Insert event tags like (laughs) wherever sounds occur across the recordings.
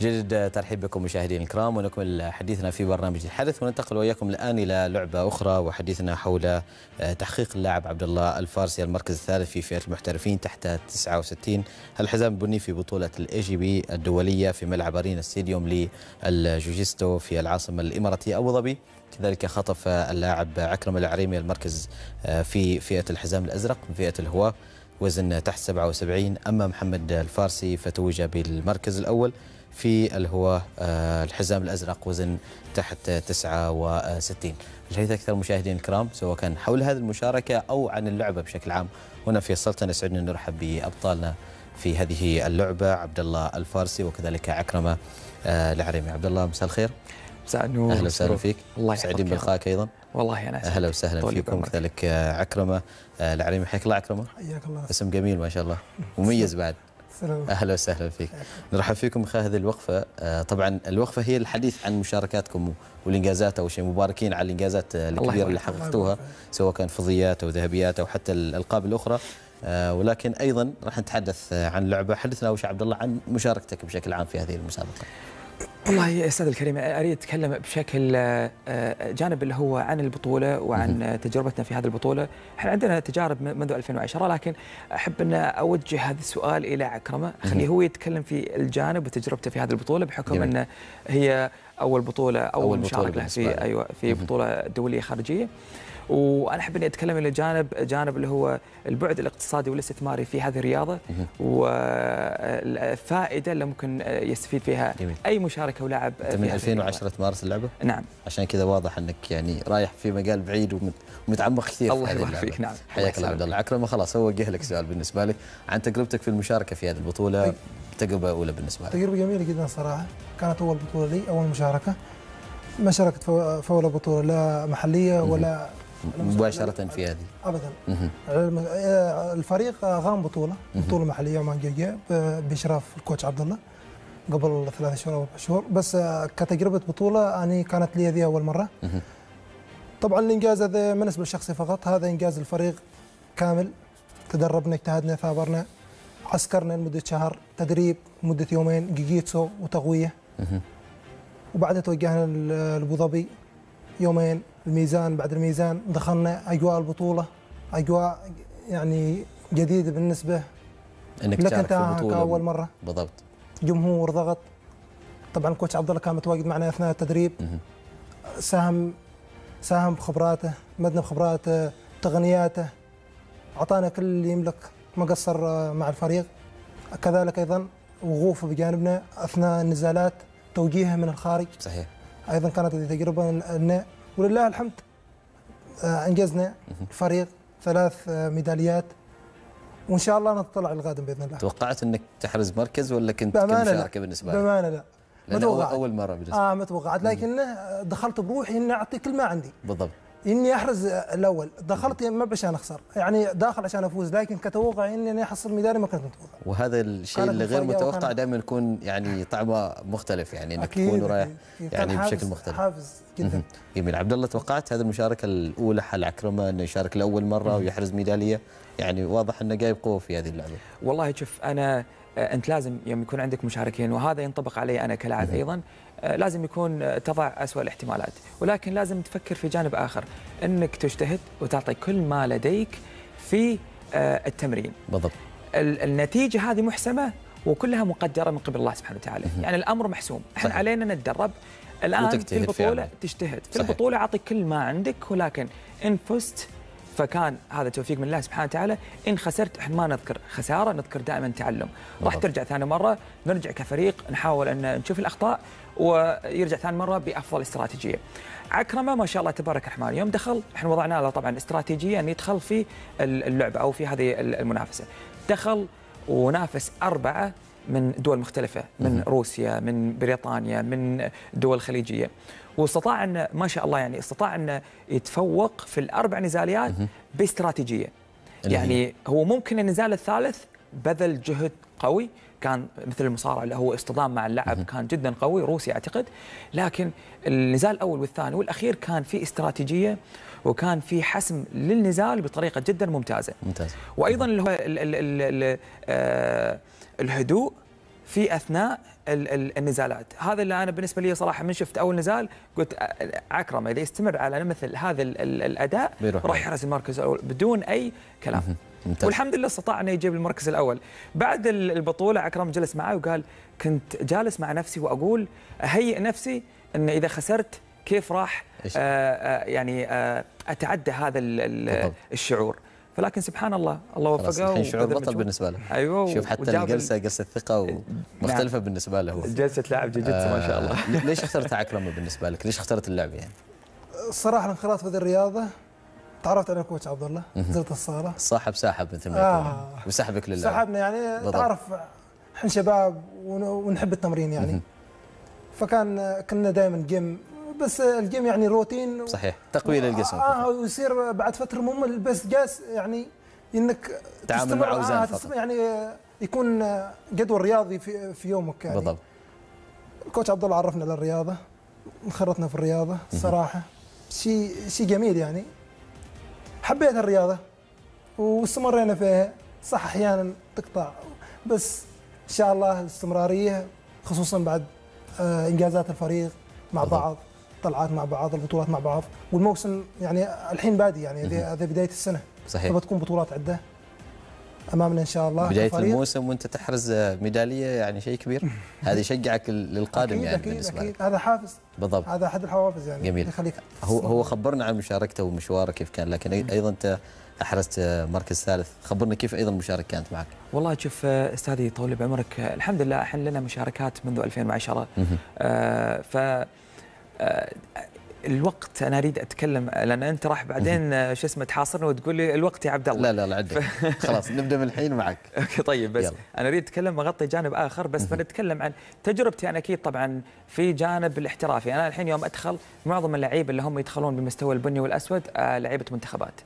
نجدد الترحيب بكم مشاهدينا الكرام ونكمل حديثنا في برنامج الحدث. وننتقل وياكم الآن إلى لعبة أخرى وحديثنا حول تحقيق اللاعب عبد الله الفارسي المركز الثالث في فئة المحترفين تحت 69 الحزام البني في بطولة ال AJP الدولية في ملعب أرينا ستاديوم للجوجيتسو في العاصمة الإماراتية أبو ظبي. كذلك خطف اللاعب أكرم العريمي المركز في فئة الحزام الأزرق من فئة الهواه وزن تحت 77 أما محمد الفارسي فتوج بالمركز الأول في الهواء الحزام الأزرق وزن تحت 69 الحديث أكثر مشاهدينا الكرام سواء كان حول هذه المشاركة أو عن اللعبة بشكل عام هنا في السلطنة يسعدنا نرحب بأبطالنا في هذه اللعبة عبد الله الفارسي وكذلك عكرمة العريمي. عبد الله مساء الخير. مساء النور. أهلا وسهلا فيك. الله سعيدين بلقائك أيضا. والله أنا أهلا وسهلا فيكم. كذلك عكرمة العريمي حياك الله عكرمة. حياك الله. اسم جميل ما شاء الله. مميز بعد. سلام. أهلا وسهلا فيك. نرحب فيكم خلال هذه الوقفة. طبعا الوقفة هي الحديث عن مشاركاتكم والإنجازات أول شيء مباركين على الإنجازات الكبيرة اللي حققتوها سواء كان فضيات أو ذهبيات أو حتى الألقاب الأخرى. ولكن أيضا راح نتحدث عن لعبة. حدثنا اول شيء عبد الله عن مشاركتك بشكل عام في هذه المسابقة. والله يا أستاذ الكريم أريد أتكلم بشكل جانب اللي هو عن البطولة وعن تجربتنا في هذه البطولة، إحنا عندنا تجارب منذ 2010 لكن أحب أن أوجه هذا السؤال إلى عكرمة، خليه هو يتكلم في الجانب وتجربته في هذه البطولة بحكم أن هي أول بطولة أول, أول مشاركة له في أيوه في بطولة دولية خارجية. وأنا أحب إني أتكلم إلى جانب جانب اللي هو البعد الاقتصادي والاستثماري في هذه الرياضة والفائدة اللي ممكن يستفيد فيها جميل. أي مشاركة ولاعب انت من 2010 تمارس اللعبة؟ نعم. عشان كذا واضح إنك يعني رايح في مجال بعيد ومتعمق كثير الله يبارك فيك. نعم. حياك الله عبد الله. عكرمه خلاص هو وجه لك سؤال بالنسبة لي عن تجربتك في المشاركة في هذه البطولة. تجربة أولى بالنسبة لك. تجربة جميلة جدا صراحة. كانت أول بطولة لي أول مشاركة. ما شاركت في ولا بطولة لا محلية ولا مباشرة في هذه. ابدا. الفريق غام بطولة بطولة محلية عمان جيجا بإشراف الكوتش عبد الله قبل ثلاث شهور أو أربع شهور. بس كتجربة بطولة أني كانت لي هذه أول مرة. طبعا الإنجاز هذا ما بالنسبة لشخصي فقط هذا إنجاز الفريق كامل. تدربنا اجتهدنا ثابرنا عسكرنا لمدة شهر تدريب مدة يومين جيجيتسو وتقويه وبعدها توجهنا لأبو ظبي يومين. الميزان بعد الميزان دخلنا أجواء البطولة أجواء يعني جديدة بالنسبة إنك لك أنت كأول مرة. بالضبط جمهور ضغط. طبعا الكوتش عبد الله كان متواجد معنا أثناء التدريب. ساهم ساهم بخبراته مدنا بخبراته تقنياته. أعطانا كل اللي يملك ما قصر مع الفريق. كذلك أيضا وقوفه بجانبنا أثناء النزالات توجيهه من الخارج. صحيح. أيضا كانت هذه تجربة لنا ولله الحمد. أنجزنا الفريق ثلاث ميداليات. وإن شاء الله نتطلع للقادم بإذن الله. توقعت إنك تحرز مركز ولا كنت لا. بالنسبة لك؟ بأمانة لا. أول, أول مرة بالنسبة آه ما توقعت. لكن دخلت بروحي إني اعطي كل ما عندي بالضبط. إني أحرز الأول. دخلت ما عشان أخسر. يعني داخل عشان أفوز لكن كتوقع إني أنا أحصل ميداليه ما كنت متوقع وهذا الشيء اللي غير متوقع دائما يكون يعني طعمه مختلف يعني إنك تكون رايح يعني بشكل مختلف. حافز جدا. جميل. عبد الله توقعت هذه المشاركة الأولى حل عكرمه انه يشارك لاول مرة ويحرز ميدالية؟ يعني واضح إنه جايب قوة في هذه اللعبة. والله شوف أنا أنت لازم يوم يكون عندك مشاركين وهذا ينطبق علي أنا كلاعب أيضا. لازم يكون تضع اسوء الاحتمالات. ولكن لازم تفكر في جانب آخر إنك تجتهد وتعطي كل ما لديك في التمرين. بالضبط. النتيجة هذه محسمة وكلها مقدرة من قبل الله سبحانه وتعالى. يعني الأمر محسوم. إحنا علينا نتدرب. الآن في البطولة تجتهد. في صحيح. البطولة أعطي كل ما عندك ولكن إن فزت فكان هذا توفيق من الله سبحانه وتعالى. إن خسرت إحنا ما نذكر خسارة نذكر دائما تعلم. راح ترجع ثاني مرة نرجع كفريق نحاول أن نشوف الأخطاء ويرجع ثاني مرة بأفضل استراتيجية. عكرمة ما شاء الله تبارك الرحمن يوم دخل إحنا وضعنا له طبعا استراتيجية أن يدخل في اللعبة أو في هذه المنافسة. دخل ونافس أربعة من دول مختلفة من روسيا من بريطانيا من دول خليجية. واستطاع أن ما شاء الله يعني استطاع أن يتفوق في الأربع نزاليات باستراتيجية. يعني هو ممكن النزال الثالث بذل جهد قوي. كان مثل المصارعة اللي هو اصطدام مع اللعب كان جدا قوي روسي أعتقد. لكن النزال الأول والثاني والأخير كان في استراتيجية وكان في حسم للنزال بطريقة جدا ممتازة. ممتاز وأيضا اللي هو ال ال ال ال آه الهدوء في أثناء ال- ال- النزالات هذا اللي أنا بالنسبة لي صراحة من شفت أول نزال قلت أ- عكرم اذا يستمر على مثل هذا ال- ال- الأداء راح. يحرز المركز الأول بدون أي كلام ممتاز. والحمد لله استطاع إنه يجيب المركز الأول بعد ال- البطولة عكرم جلس معي وقال كنت جالس مع نفسي وأقول أهيئ نفسي إن إذا خسرت كيف راح إيش؟ آه آه يعني آه أتعدى هذا. الشعور فلكن سبحان الله الله وفقه الحين شعور بطل. بالنسبة له أيوه شوف حتى الجلسة جلسة ثقة ومختلفه بالنسبة له هو جلسة لاعب جوجيتسو ما شاء الله آه، ليش اخترت عكرمة بالنسبة لك؟ ليش اخترت اللعب يعني؟ الصراحه الانخراط في ذي الرياضة تعرفت على الكوتش عبد الله نزلت الصالة صاحب ساحب مثل ما آه. يقول وسحبك للعب سحبنا يعني بالضبط. تعرف إحنا شباب ون- ونحب التمرين يعني فكان كنا دائما جيم بس الجيم يعني روتين صحيح تقويه للجسم آه ويصير بعد فترة ممل بس جالس يعني إنك تعامل مع آه فقط. تستمر يعني يكون جدول رياضي في في يومك يعني. بالضبط. الكوتش عبد الله عرفنا على الرياضه انخرطنا في الرياضة الصراحه شيء شيء جميل يعني. حبيت الرياضة واستمرينا فيها. صح أحيانا تقطع بس إن شاء الله الاستمرارية خصوصا بعد آه، إنجازات الفريق مع. بعض. طلعات مع بعض البطولات مع بعض والموسم يعني الحين بادي يعني هذه هذه بداية السنة. صحيح. تبغى تكون بطولات عدة. أمامنا إن شاء الله بداية كفريق. الموسم وأنت تحرز ميدالية يعني شيء كبير. (laughs) هذا يشجعك للقادم أكيد يعني أكيد بالنسبة أكيد. لك. هذا حافز. بالضبط. هذا أحد الحوافز يعني جميل. يخليك هو هو خبرنا عن مشاركته ومشواره كيف كان لكن أيضا أنت أحرزت مركز ثالث. خبرنا كيف أيضا المشاركه كانت معك. والله شوف آه، أستاذي طول بعمرك آه، الحمد لله إحنا لنا مشاركات منذ 2010 آه ف الوقت أنا أريد أتكلم لأن أنت راح بعدين آه، شو اسمه تحاصرني وتقول لي الوقت يا عبد الله. لا لا لا عندك (laughs) خلاص نبدأ من الحين معك (laughs) أوكي طيب بس يلا. أنا أريد أتكلم اغطي جانب آخر بس بنتكلم عن تجربتي أنا أكيد طبعا في جانب الاحترافي. أنا الحين يوم أدخل معظم اللعيبة اللي هم يدخلون بمستوى البني والأسود آه لعيبة منتخبات.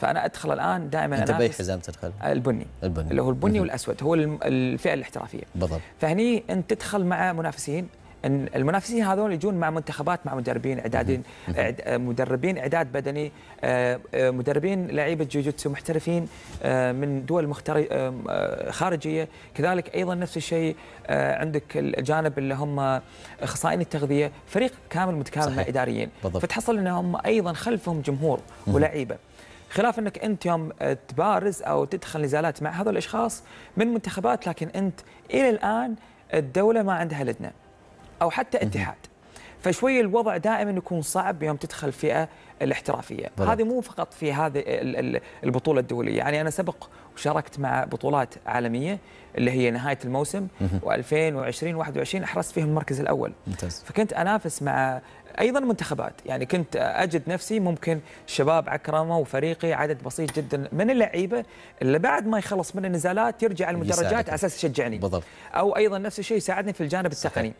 فأنا أدخل الآن دائما أنت بأي حزام تدخل؟ آه، البني. البني. اللي هو البني. والأسود هو الفئة الاحترافية. بالضبط. فهني أنت تدخل مع منافسين إن المنافسين هذول يجون مع منتخبات مع مدربين اعدادين مدربين إعداد بدني آه، آه، مدربين لعيبة جوجيتسو محترفين آه، من دول خارجية. كذلك أيضا نفس الشيء عندك الجانب اللي هم اخصائيين التغذية فريق كامل متكامل مع. إداريين. بالضبط. فتحصل انهم أيضا خلفهم جمهور ولعيبة. خلاف إنك أنت يوم تبارز أو تدخل نزالات مع هذول الأشخاص من منتخبات لكن أنت إلى الآن الدولة ما عندها لجنة. أو حتى اتحاد. فشوي الوضع دائما يكون صعب يوم تدخل فئة الاحترافية. هذه مو فقط في هذه ال- ال- البطولة الدولية. يعني أنا سبق وشاركت مع بطولات عالمية اللي هي نهاية الموسم و2020 21 أحرزت فيهم المركز الأول. ممتاز. فكنت أنافس مع أيضا منتخبات. يعني كنت أجد نفسي ممكن شباب عكرمة وفريقي عدد بسيط جدا من اللعيبة اللي بعد ما يخلص من النزالات يرجع المدرجات يساعدك. على أساس يشجعني. بالضبط. أو أيضا نفس الشيء يساعدني في الجانب التقني.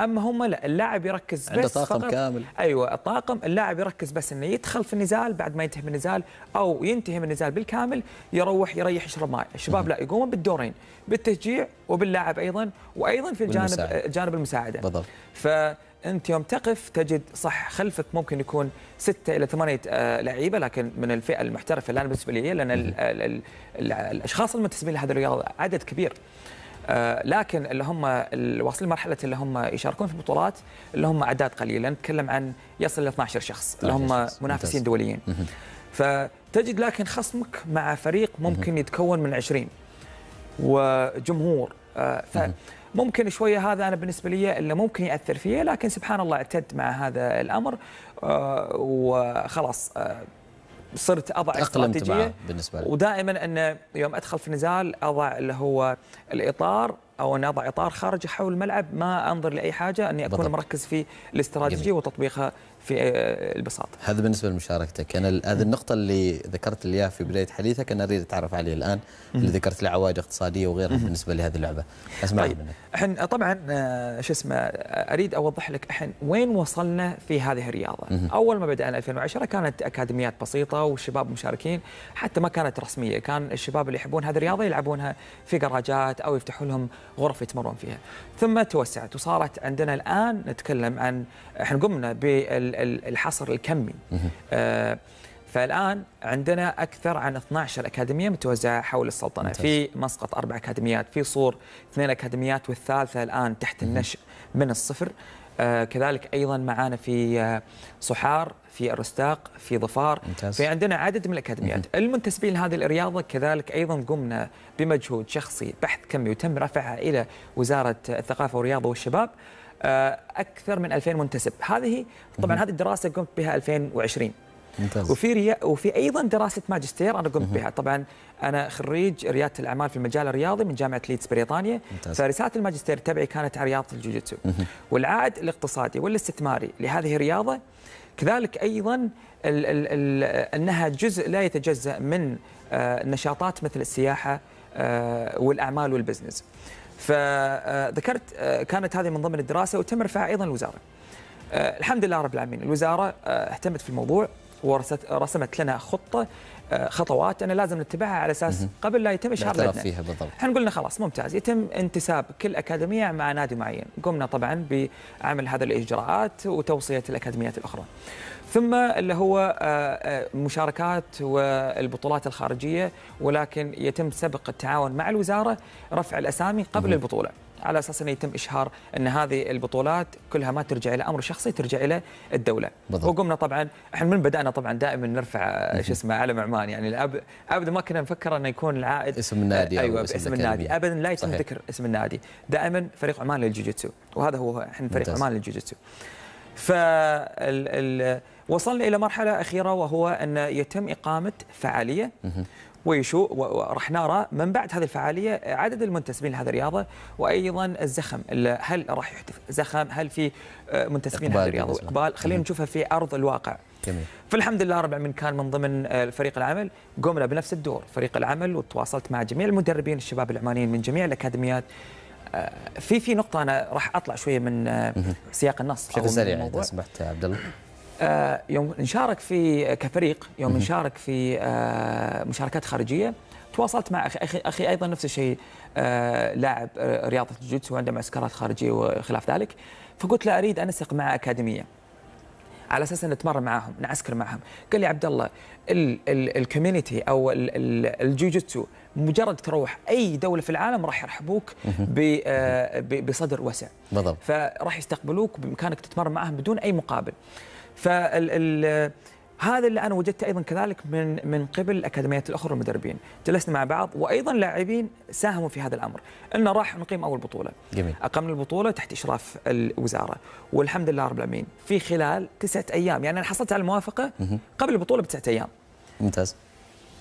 أما هم لا اللاعب يركز عنده بس طاقم فقط كامل. أيوه الطاقم اللاعب يركز بس إنه يدخل في النزال بعد ما ينتهي من النزال أو ينتهي من النزال بالكامل يروح يريح يشرب ماء. الشباب لا يقومون بالدورين بالتشجيع وباللاعب أيضا وأيضا في الجانب والمساعدة. جانب المساعدة. بالضبط. فانت يوم تقف تجد صح خلفك ممكن يكون ستة إلى ثمانية آه، لعيبة لكن من الفئة المحترفة أنا بالنسبة لي لأن ال ال ال ال الأشخاص المنتسبين لهذه الرياضه عدد كبير. آه، لكن اللي هم الواصلين مرحله اللي هم يشاركون في البطولات اللي هم أعداد قليلة. نتكلم عن يصل ل 12 شخص اللي هم 12 شخص. منافسين. دوليين. فتجد لكن خصمك مع فريق ممكن يتكون من 20 وجمهور آه، فممكن شوية هذا أنا بالنسبة لي اللي ممكن يأثر فيه لكن سبحان الله اعتد مع هذا الأمر آه، وخلاص آه، صرت أضع استراتيجية بالنسبة لك ودائما إن يوم أدخل في نزال أضع اللي هو الإطار أو إن أضع إطار خارج حول الملعب ما أنظر لأي حاجة إني أكون بالضبط. مركز في الاستراتيجية. وتطبيقها في البساط. هذا بالنسبة لمشاركتك. أنا هذه النقطة اللي ذكرت لي إياها في بداية حديثك أنا أريد أتعرف عليها الآن اللي ذكرت لي عوائد اقتصادية وغيرها بالنسبة لهذه اللعبة. اسمع طيب. منك. إحنا طبعا آه، شو اسمه أريد أوضح لك إحنا وين وصلنا في هذه الرياضة. أول ما بدأنا 2010 كانت أكاديميات بسيطة والشباب مشاركين حتى ما كانت رسمية. كان الشباب اللي يحبون هذه الرياضة يلعبونها في جراجات أو يفتحوا لهم غرف يتمرون فيها. ثم توسعت وصارت عندنا الآن نتكلم عن إحنا قمنا بالحصر الكمي. آه، فالآن عندنا أكثر عن 12 أكاديمية متوزعة حول السلطنة. ممتاز. في مسقط أربع أكاديميات في صور اثنين أكاديميات والثالثة الآن تحت النشء من الصفر. آه كذلك أيضا معانا في آه صحار في الرستاق في ظفار. ممتاز. في عندنا عدد من الأكاديميات. المنتسبين لهذه الرياضة كذلك أيضا قمنا بمجهود شخصي بحث كمي وتم رفعها إلى وزارة الثقافة والرياضة والشباب. أكثر من 2000 منتسب. هذه طبعا هذه الدراسة قمت بها 2020 ممتاز. وفي ريا... وفي أيضا دراسة ماجستير أنا قمت بها. طبعا أنا خريج رياده الأعمال في المجال الرياضي من جامعة ليدز بريطانيا. ممتاز. فرساله الماجستير تبعي كانت على رياضة الجوجيتسو. والعائد الاقتصادي والاستثماري لهذه الرياضة كذلك أيضا ال... ال... ال... أنها جزء لا يتجزأ من آه، نشاطات مثل السياحة آه، والأعمال وال business. فذكرت آه، كانت هذه من ضمن الدراسة وتم رفعها أيضا الوزارة. آه، الحمد لله رب العالمين. الوزارة آه، اهتمت في الموضوع. ورست رسمت لنا خطة آه، خطوات أنا لازم نتبعها على أساس قبل لا يتم إشهار لجنه فيها بالضبط. إحنا قلنا خلاص ممتاز. يتم انتساب كل أكاديمية مع نادي معين. قمنا طبعا بعمل هذه الإجراءات وتوصية الأكاديميات الأخرى. ثم اللي هو آه، آه، مشاركات والبطولات الخارجية ولكن يتم سبق التعاون مع الوزارة رفع الأسامي قبل البطولة. على أساس انه يتم إشهار أن هذه البطولات كلها ما ترجع إلى أمر شخصي ترجع إلى الدولة بالضبط. وقمنا طبعا إحنا من بدأنا طبعا دائما نرفع شو اسمه علم عمان يعني أب- ابدا ما كنا نفكر أنه يكون العائد اسم النادي أيوه اسم الأكاديمية. النادي ابدا لا يتم. ذكر اسم النادي دائما فريق عمان للجوجيتسو وهذا هو إحنا فريق. عمان للجوجيتسو ف وصلنا إلى مرحلة أخيرة وهو أن يتم إقامة فعالية ويشو وراح نرى من بعد هذه الفعالية عدد المنتسبين لهذه الرياضة وأيضا الزخم. ال- هل راح يحدث زخم؟ هل في آه، منتسبين لهذه إقبال الرياضة. واقبال خلينا نشوفها في أرض الواقع. جميل. فالحمد لله رب العالمين كان من ضمن آه، فريق العمل. قمنا بنفس الدور. فريق العمل وتواصلت مع جميع المدربين الشباب العمانيين من جميع الأكاديميات. آه، في في نقطة أنا راح أطلع شوية من سياق النص بشكل من سريع إذا. سمحت عبد الله. يوم نشارك في كفريق يوم نشارك في آه، مشاركات خارجية. تواصلت مع أخي أخي, أخي أيضا نفس الشيء آه، لاعب آه، رياضة الجوجيتسو عنده معسكرات خارجية وخلاف ذلك. فقلت له أريد انسق مع أكاديمية. على أساس أن نتمرن معاهم نعسكر معهم. قال لي عبد الله ال- ال- ال community أو ال- ال- الجوجيتسو مجرد تروح أي دولة في العالم راح يرحبوك آه، بصدر واسع بالضبط. فراح يستقبلوك بامكانك تتمرن معهم بدون أي مقابل. فال ال هذا اللي أنا وجدته أيضا كذلك من من قبل الاكاديميات الأخرى والمدربين، جلسنا مع بعض وأيضا لاعبين ساهموا في هذا الأمر، إنه راح نقيم أول بطولة. جميل. أقمنا البطولة تحت إشراف الوزارة. والحمد لله رب العالمين. في خلال تسعة أيام يعني أنا حصلت على الموافقة قبل البطولة بتسعة أيام. ممتاز.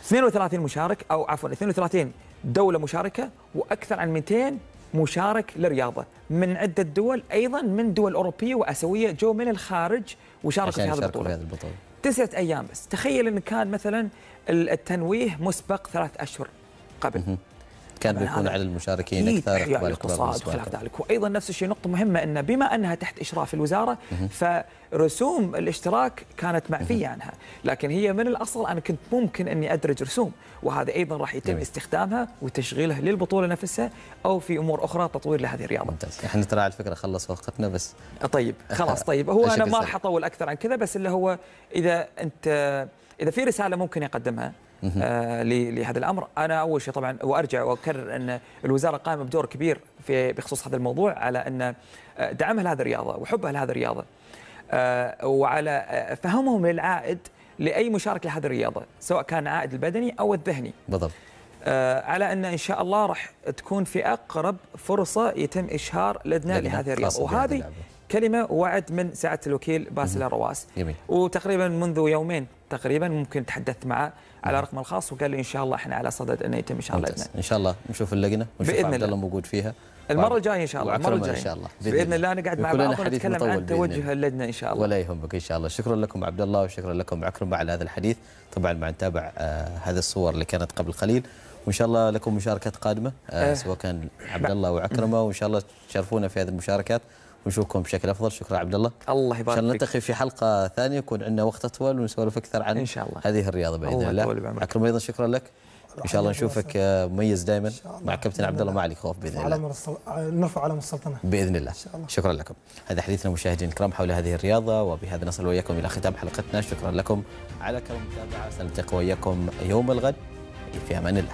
32 مشارك أو عفوا 32 دولة مشاركة وأكثر عن 200 مشارك للرياضة. من عدة دول أيضا من دول أوروبية وآسيوية جو من الخارج وشاركوا في هذه يشاركوا في البطولة. هذه البطولة. تسعة أيام بس. تخيل إن كان مثلا التنويه مسبق ثلاث أشهر قبل. كان بيكون على المشاركين أكثر أكبر الاقتصاد وخلاف. ذلك. وأيضا نفس الشيء نقطة مهمة ان بما أنها تحت إشراف الوزارة فرسوم الاشتراك كانت معفيه عنها. لكن هي من الأصل أنا كنت ممكن إني أدرج رسوم وهذا أيضا راح يتم جميل. استخدامها وتشغيلها للبطولة نفسها أو في أمور أخرى تطوير لهذه الرياضة. ممتاز. إحنا ترى على فكرة خلص وقتنا بس. طيب خلاص طيب. هو أنا ما. راح أطول أكثر عن كذا بس اللي هو إذا أنت إذا في رسالة ممكن يقدمها لهذا الأمر. أنا أول شيء طبعا وأرجع وأكرر أن الوزارة قائمة بدور كبير في بخصوص هذا الموضوع على أن آه، دعمها لهذه الرياضة وحبها لهذه الرياضة. آه وعلى آه، فهمهم للعائد لأي مشارك لهذه الرياضة سواء كان عائد البدني أو الذهني. بالضبط. آه، على أن إن شاء الله راح تكون في أقرب فرصة يتم إشهار لجنة لهذه الرياضة. وهذه. كلمة وعد من سعادة الوكيل باسل الرواس وتقريبا منذ يومين تقريبا ممكن تحدثت معه على رقم الخاص وقال لي إن شاء الله إحنا على صدد إنه يتم اشهار ممتاز. لجنه إن شاء الله نشوف اللجنة ونشوف بإذن عبد الله الله. موجود فيها. المرة الجاية إن شاء الله المرة الجايه إن شاء الله. بإذن الله نقعد مع بعض ونتكلم عن بإذن توجه الله. اللجنة إن شاء الله. ولا يهمك إن شاء الله. شكرا لكم عبد الله وشكرا لكم عكرمه على هذا الحديث. طبعا مع نتابع آه هذه الصور اللي كانت قبل قليل. وإن شاء الله لكم مشاركات قادمة. آه آه. سواء كان عبد الله وعكرمة. وإن شاء الله تشرفونا في هذه المشاركات. ونشوفكم بشكل أفضل. شكرا عبد الله. الله إن يبارك شاء الله فيك. نلتقي في حلقة ثانية يكون عندنا وقت اطول ونسولف أكثر عن إن شاء الله. هذه الرياضة بإذن الله الله. عكرمه أيضا شكرا لك. إن شاء الله نشوفك مميز دائما. مع كابتن عبد الله ما عليك خوف بإذن الله. نرفع علم السلطنه بإذن الله. شاء الله. شكرا لكم. هذا حديثنا مشاهدينا الكرام حول هذه الرياضة وبهذا نصل وإياكم إلى ختام حلقتنا. شكرا لكم. على كم متابعة سنلتقي وإياكم يوم الغد. في أمان الله.